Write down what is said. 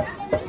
Gracias.